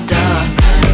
Duh.